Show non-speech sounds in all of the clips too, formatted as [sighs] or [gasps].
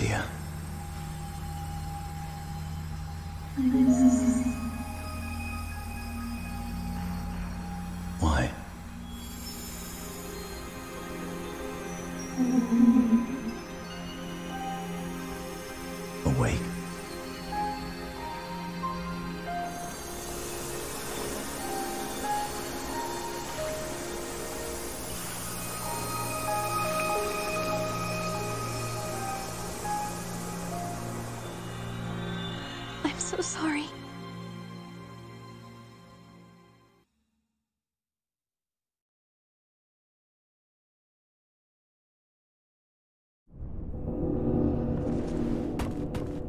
Why?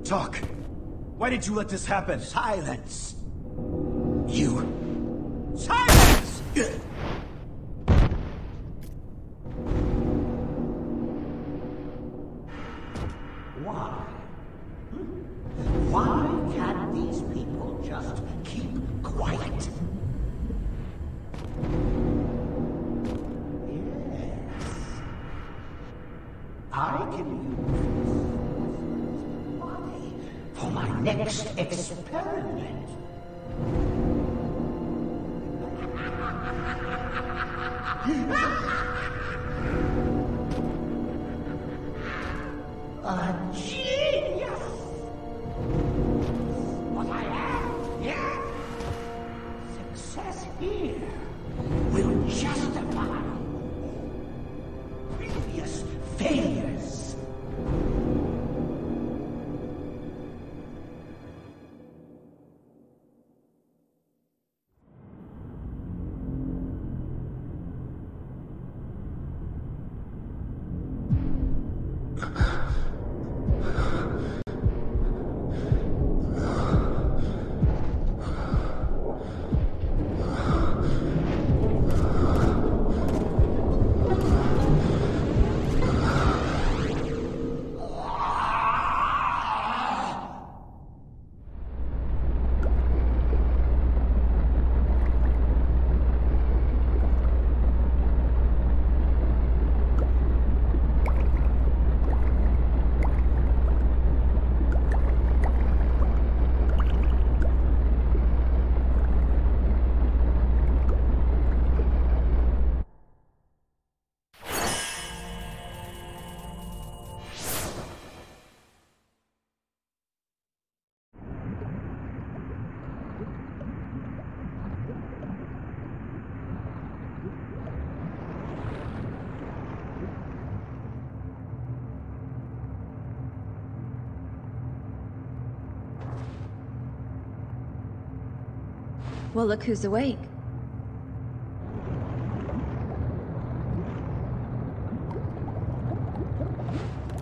Talk. Why did you let this happen? Silence! You. Silence! Why? Why can't these people just keep quiet? Next experiment. [laughs] Well, look who's awake.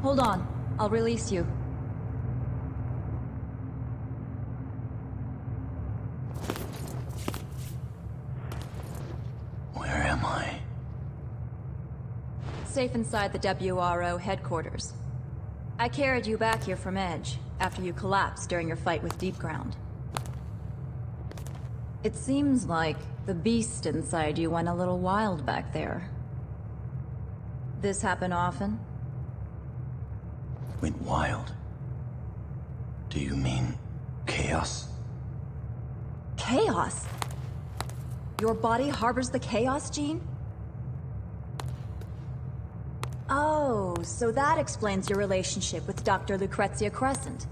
Hold on. I'll release you. Where am I? Safe inside the WRO headquarters. I carried you back here from Edge, after you collapsed during your fight with Deepground. It seems like the beast inside you went a little wild back there. This happen often? Went wild. Do you mean chaos? Chaos? Your body harbors the Chaos gene? Oh, so that explains your relationship with Dr. Lucrezia Crescent.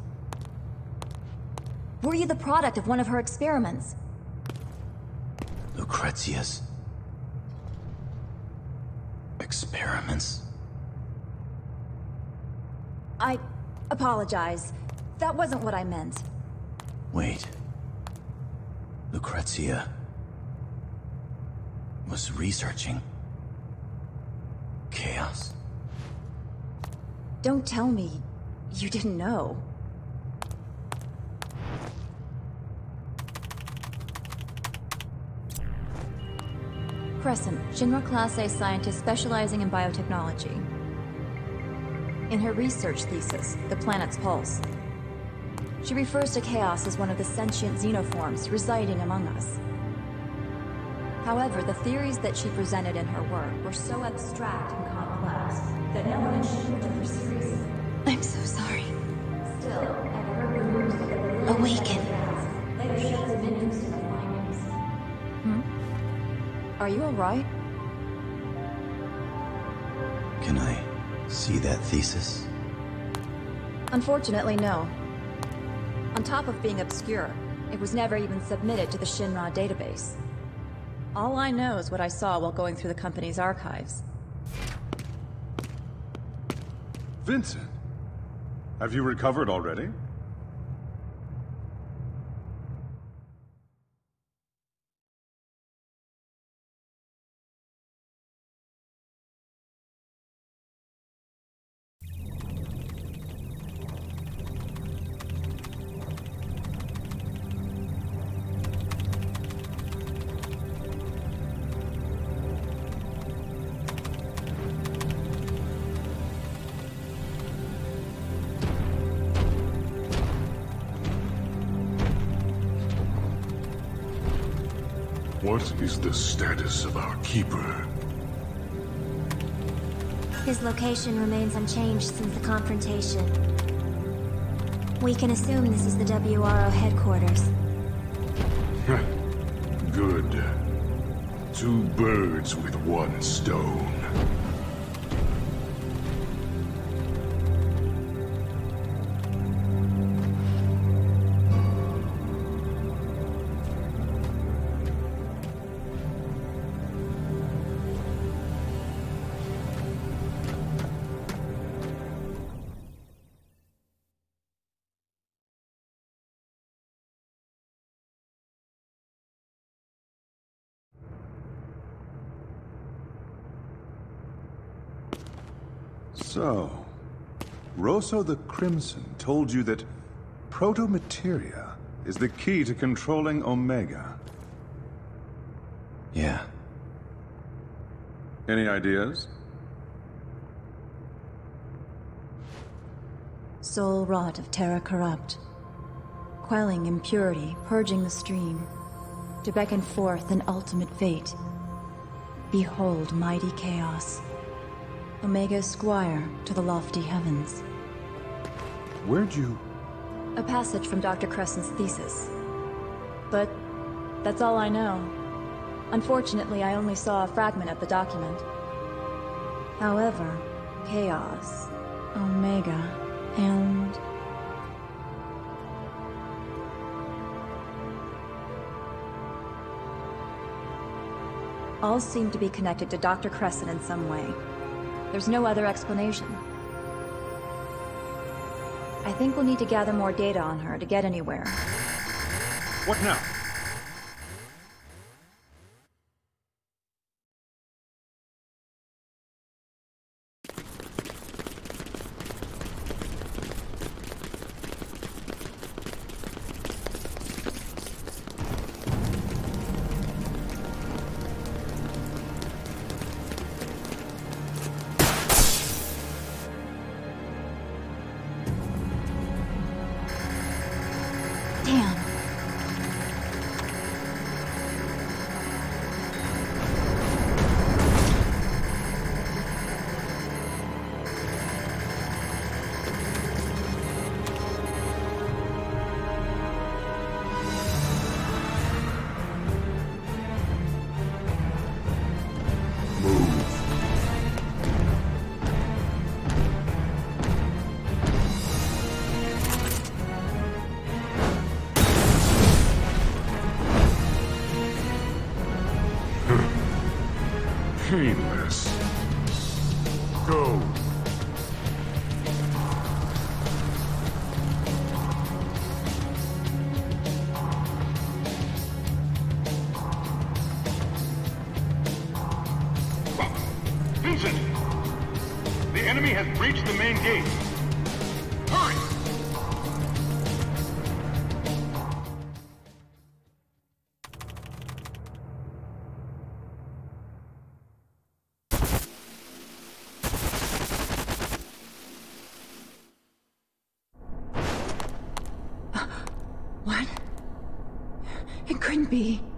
Were you the product of one of her experiments? Lucrezia's experiments? I apologize. That wasn't what I meant. Wait. Lucrezia was researching chaos. Don't tell me you didn't know. Crescent, Shinra Class A scientist specializing in biotechnology. In her research thesis, The Planet's Pulse, she refers to chaos as one of the sentient xenoforms residing among us. However, the theories that she presented in her work were so abstract and complex that no one in Shinra took her seriously. I'm so sorry. Still, at her rooms, awaken. Are you alright? Can I see that thesis? Unfortunately, no. On top of being obscure, it was never even submitted to the Shinra database. All I know is what I saw while going through the company's archives. Vincent, have you recovered already? What is the status of our keeper? His location remains unchanged since the confrontation. We can assume this is the WRO headquarters. Good. Two birds with one stone. Rosso the Crimson told you that proto-materia is the key to controlling Omega. Yeah. Any ideas? Soul rot of Terra Corrupt. Quelling impurity, purging the stream. To beckon forth an ultimate fate. Behold mighty chaos. Omega Squire to the lofty heavens. Where'd you... A passage from Dr. Crescent's thesis. But that's all I know. Unfortunately, I only saw a fragment of the document. However, Chaos, Omega, and... All seem to be connected to Dr. Crescent in some way. There's no other explanation. I think we'll need to gather more data on her to get anywhere. What now? Painless. Be.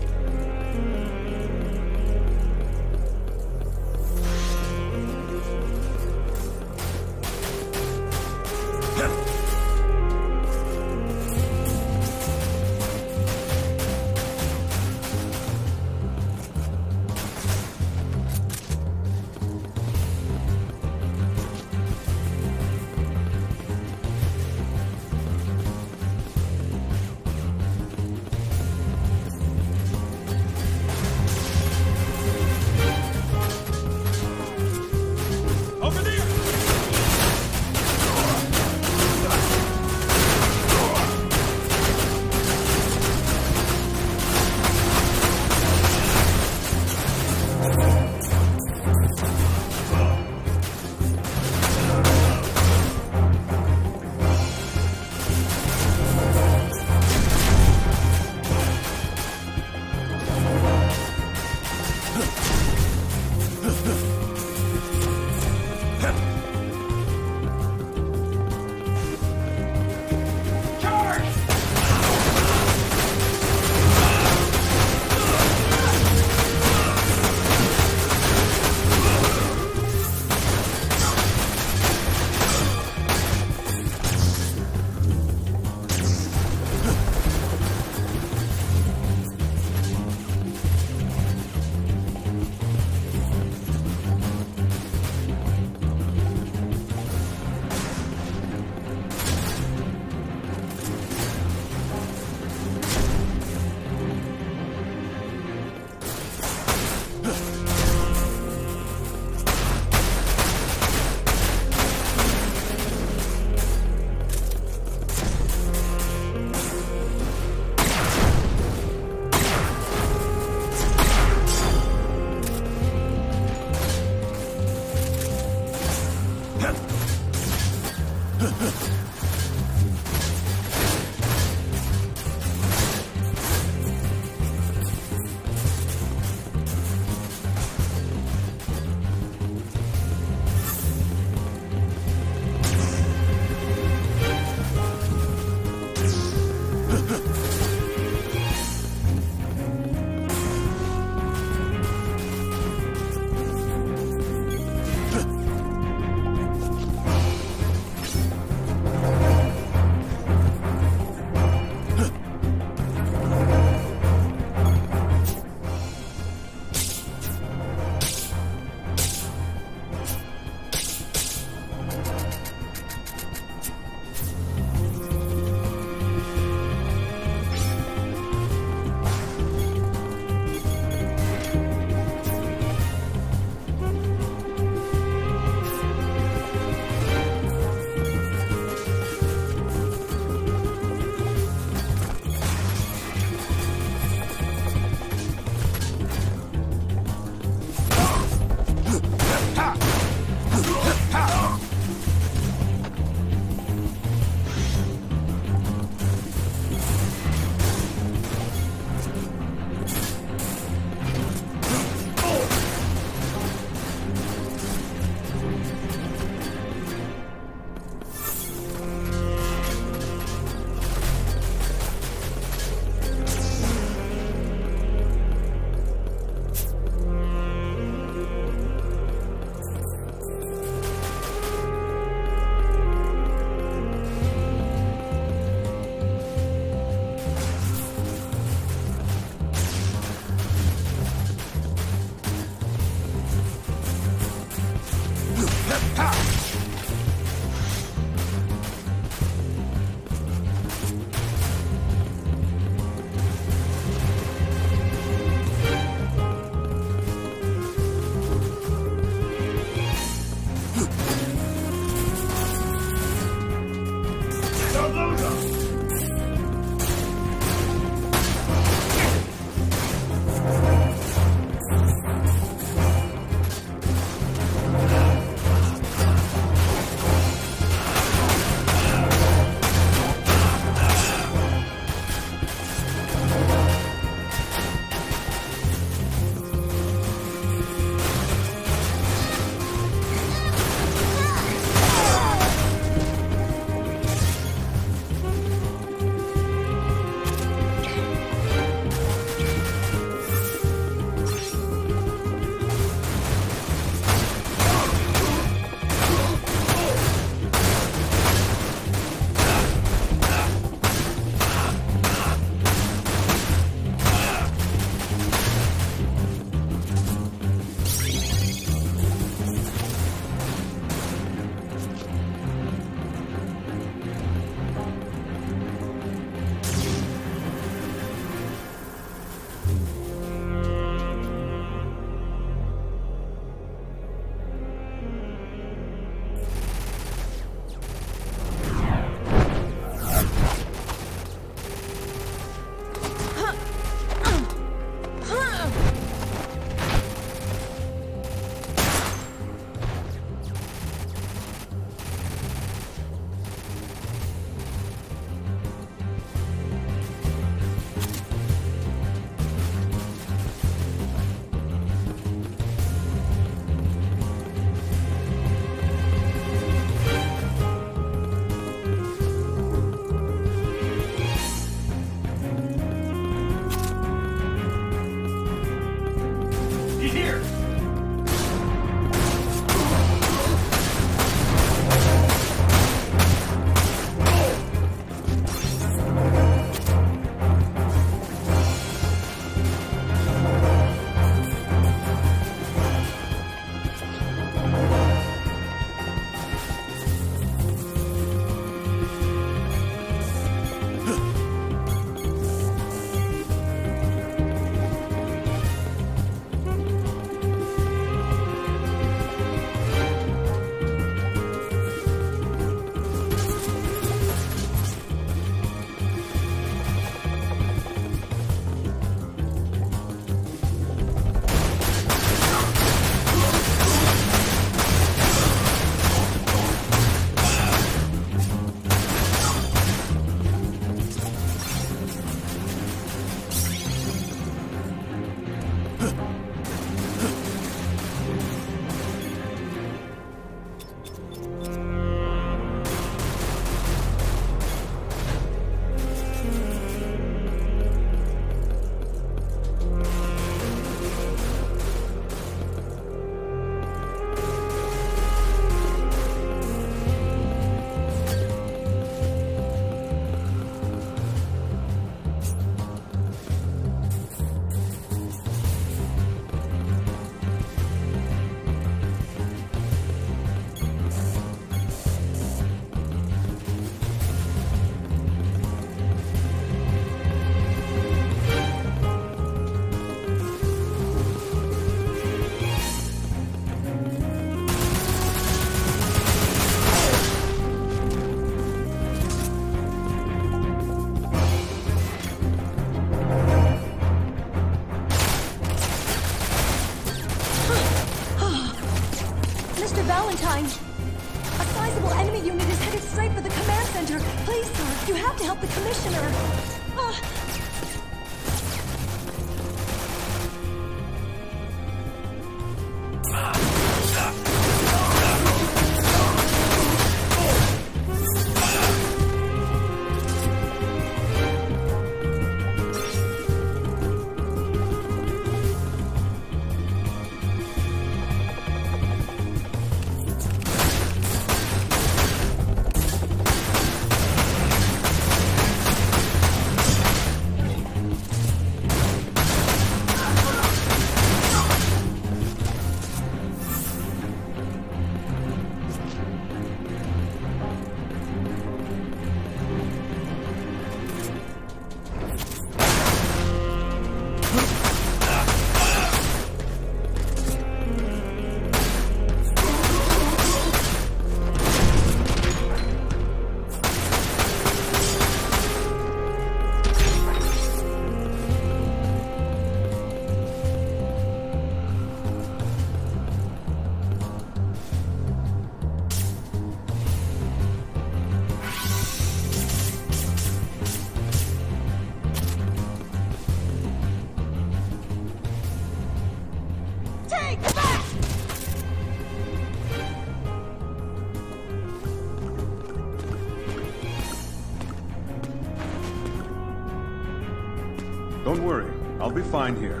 find here.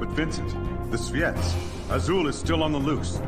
But Vincent, the Tsviets, Azul is still on the loose.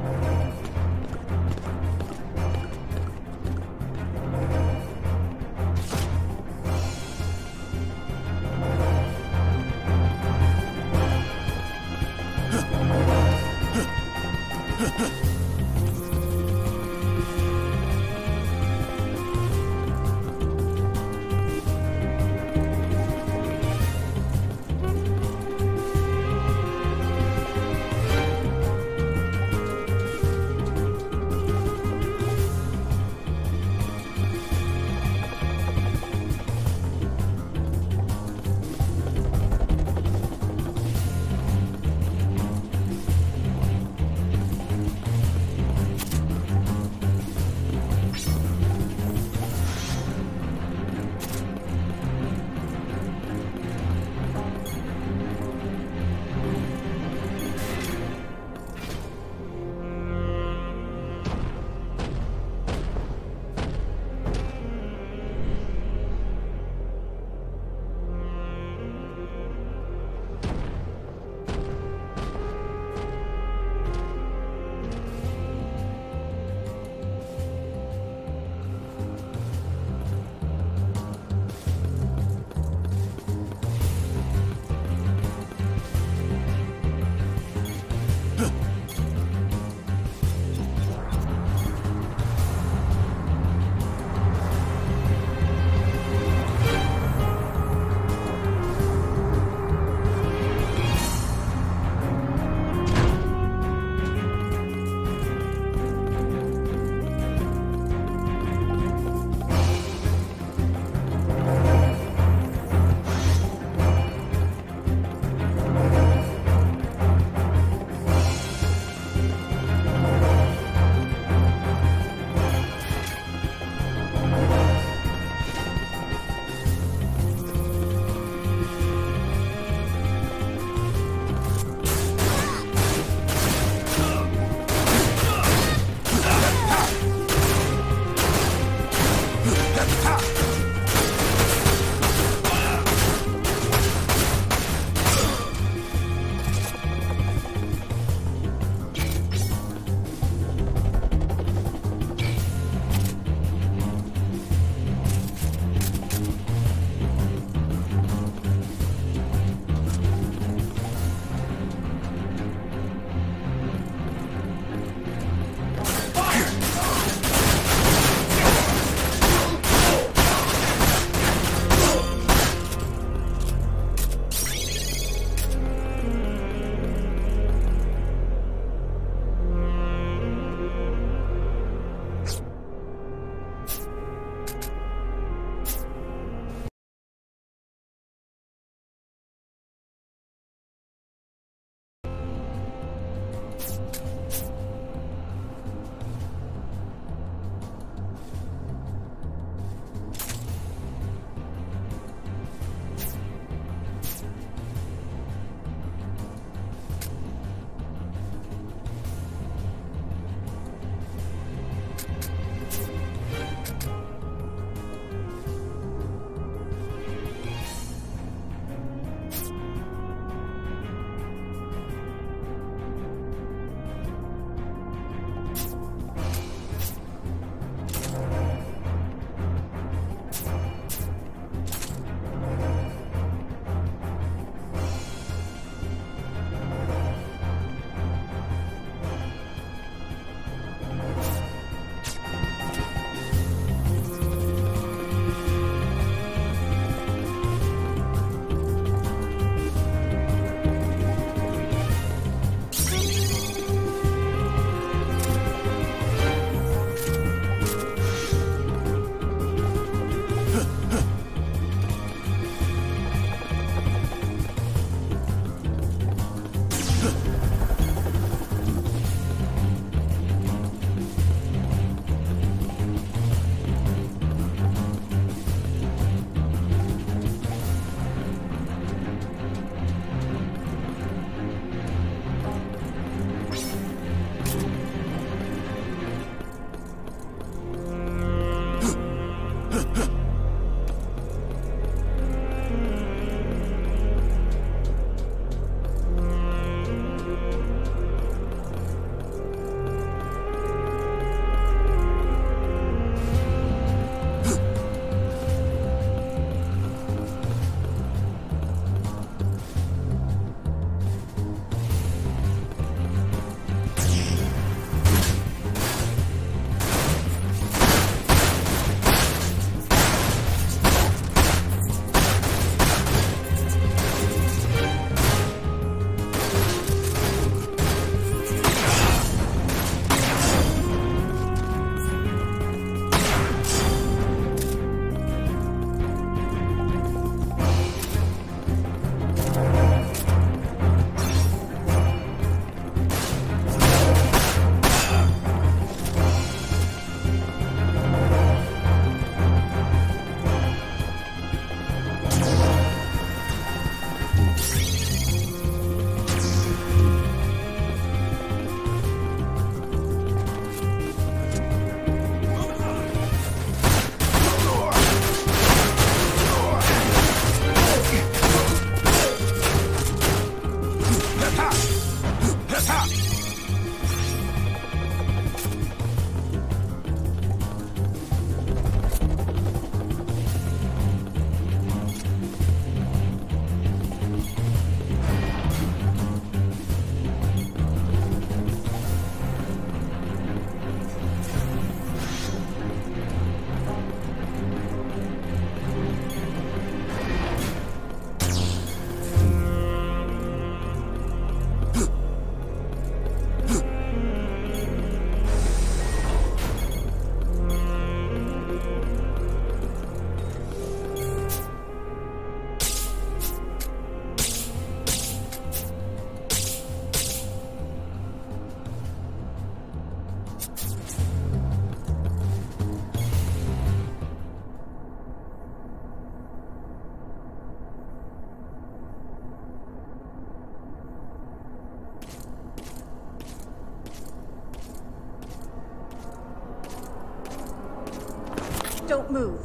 Don't move.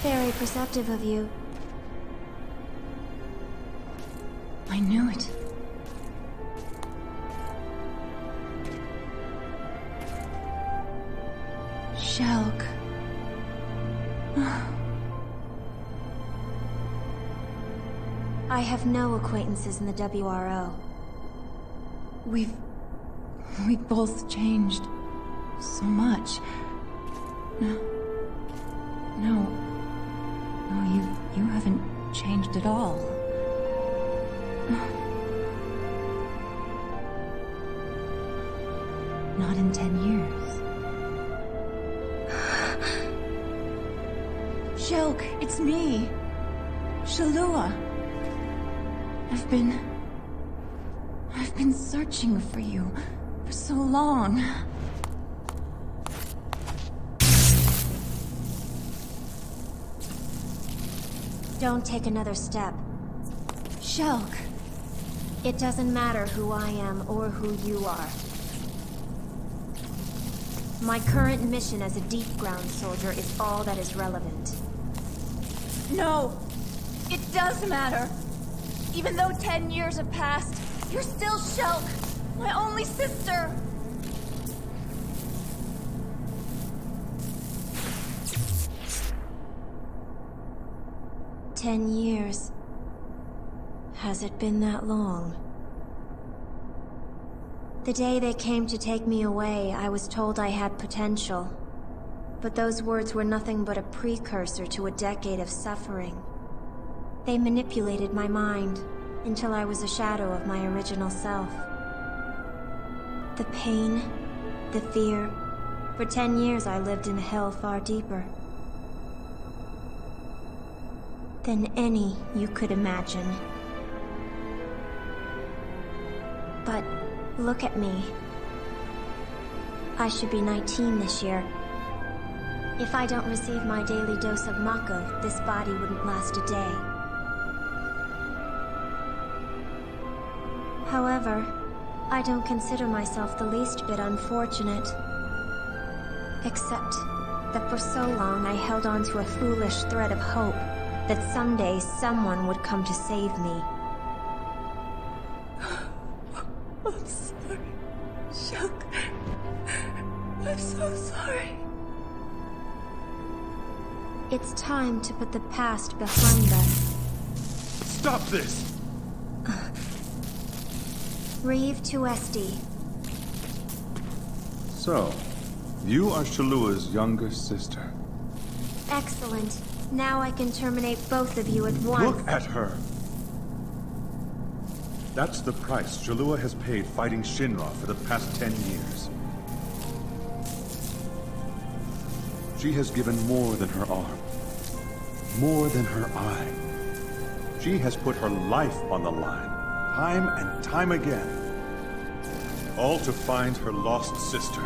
Very perceptive of you. I knew it. Shelke. [sighs] I have no acquaintances in the WRO. We've... We've both changed. So much. No. No. No, you... You haven't changed at all. Not in ten years. Shelke, it's me. Shalua. I've been... I've been searching for you for so long. Don't take another step. Shelke. It doesn't matter who I am or who you are. My current mission as a Deepground soldier is all that is relevant. No! It does matter! Even though ten years have passed, you're still Shelke! My only sister! Ten years. Has it been that long? The day they came to take me away, I was told I had potential. But those words were nothing but a precursor to a decade of suffering. They manipulated my mind until I was a shadow of my original self. The pain, the fear. For ten years I lived in a hell far deeper than any you could imagine. But look at me. I should be 19 this year. If I don't receive my daily dose of Mako, this body wouldn't last a day. However, I don't consider myself the least bit unfortunate. Except that for so long I held on to a foolish thread of hope that someday someone would come to save me. [gasps] I'm sorry. Shelke. I'm so sorry. It's time to put the past behind us. Stop this! [sighs] Reeve Tuesti. So, you are Shalua's younger sister. Excellent. Now I can terminate both of you at once. Look at her! That's the price Shalua has paid fighting Shinra for the past ten years. She has given more than her arm. More than her eye. She has put her life on the line, time and time again. All to find her lost sister.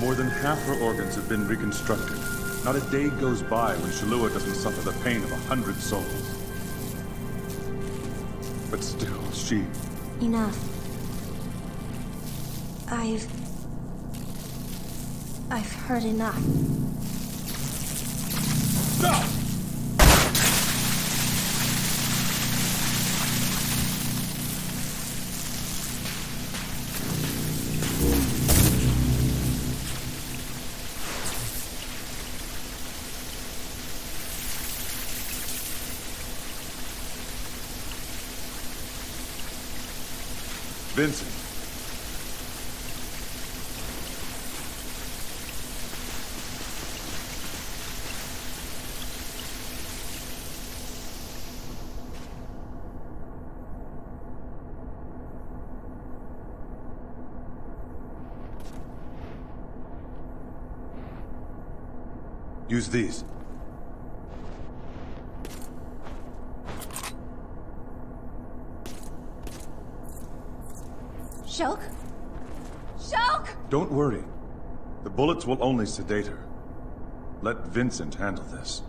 More than half her organs have been reconstructed. Not a day goes by when Shalua doesn't suffer the pain of a hundred souls. But still, she... Enough. I've... I've heard enough. Stop! Use these. Shelke? Shelke! Don't worry. The bullets will only sedate her. Let Vincent handle this.